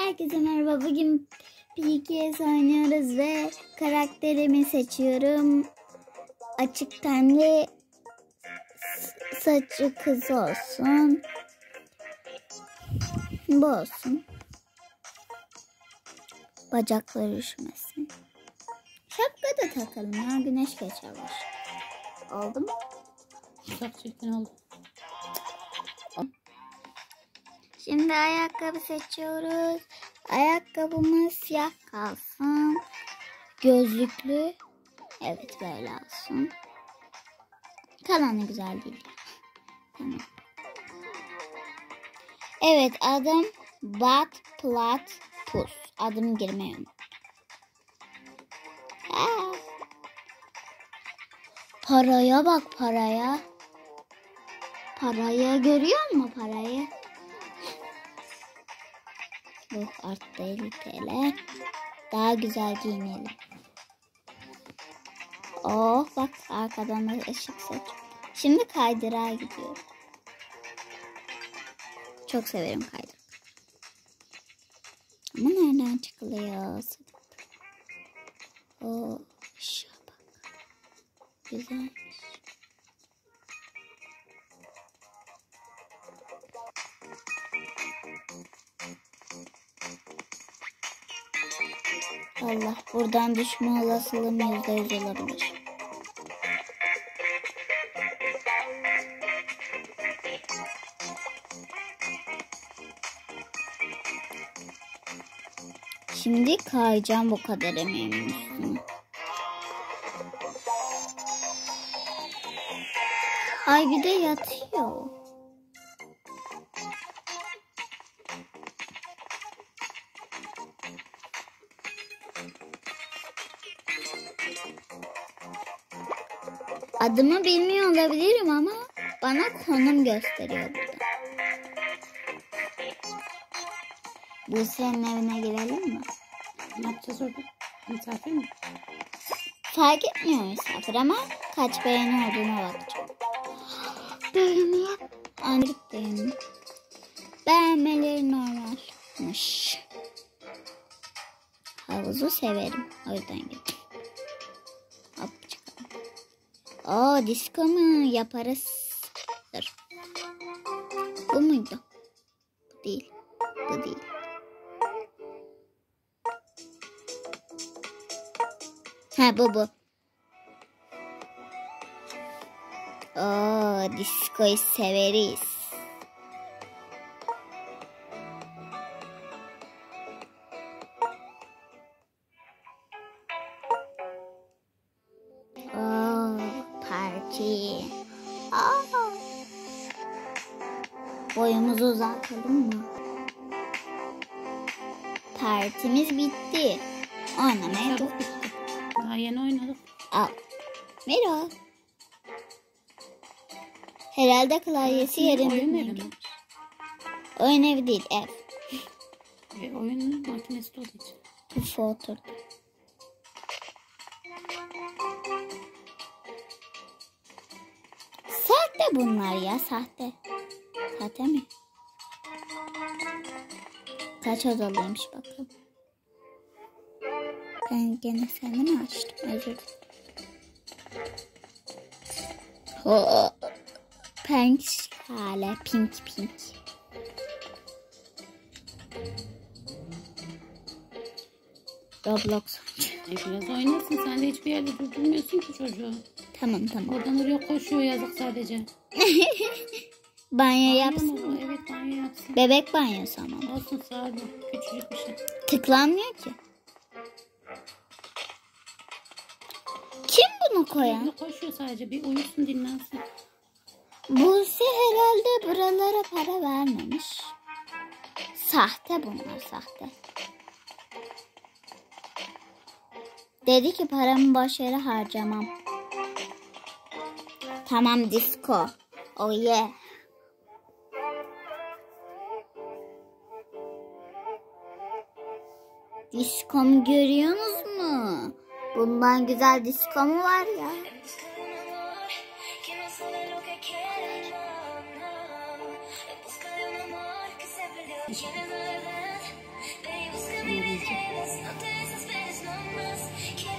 Herkese merhaba. Bugün PKS oynuyoruz ve karakterimi seçiyorum. Açık tenli saçı kız olsun. Bu olsun. Bacakları üşümesin. Şapka da takalım ya. Güneş geçer var. Oldu mu? Şimdi ayakkabı seçiyoruz. Ayakkabımız siyah kalsın. Gözlüklü. Evet böyle olsun. Kalanı güzel değil. Tamam. Evet adım Bat Plat Pus. Adımı girmeyi unuttum. Paraya bak paraya. Parayı görüyor musun parayı? Bu arttı 50 TL. Daha güzel giyinelim. Oh bak arkadan da ışık saç. Şimdi kaydırağa gidiyorum. Çok severim kaydırak. Ama nereden çıkılıyor? Oh şu bak. Güzelmiş. Allah buradan düşme olasılığım yüzde yüz olabilir. Şimdi kayacağım bu kadar emeğimin üstüne. Ay bir de yatıyor. Adımı bilmiyor olabilirim ama bana konum gösteriyor burada. Bu senin evine girelim mi? Ne yapacağız orada? Misafir mi? Fark etmiyor misafir ama kaç beğeni olduğuna bakacağım. Beğeni. Anlık beğeni. Beğenmeleri normalmiş. Havuzu severim. O yüzden gittim. Oo disco mu yaparız? Dur. Bu muydu? Bu değil. Bu değil. Ha bu bu. Oo disco'yu severiz. Parti. Aa. Boyumuzu uzatalım mı? Partimiz bitti. Oynamaya Çabuk bitti. Daha yeni oynadık. Al. Merhaba. Herhalde klavyesi yerinde. Oyun evi mi? Oyun evi değil ev. E, oyun makinesi olduğu için. Pufu oturdu. Sahte bunlar ya sahte. Sahte mi? Kaç odalıymış bakalım. Ben gene seni mi açtım? Özür dilerim. Pink şale. Pink pink. Roblox. E, biraz oynasın. Sen de hiçbir yerde durdurmuyorsun ki çocuğu. Tamam tamam. Oradan oraya koşuyor yazık sadece. Banyo yapsın mı? Evet banyo yapsın. Bebek banyosu ama. Olsun ol. Küçücük bir şey. Tıklanmıyor ki. Kim bunu koyan? Orada koşuyor sadece. Bir uyusun dinlensin. Buse herhalde buralara para vermemiş. Sahte bunlar sahte. Dedi ki paramı boş yere harcamam. Tamam disco. Oh yeah. Diskomu görüyorsunuz mu? Bundan güzel disko mu var ya?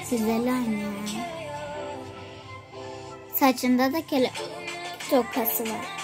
Güzel oynuyor. Saçında da kele tokası var.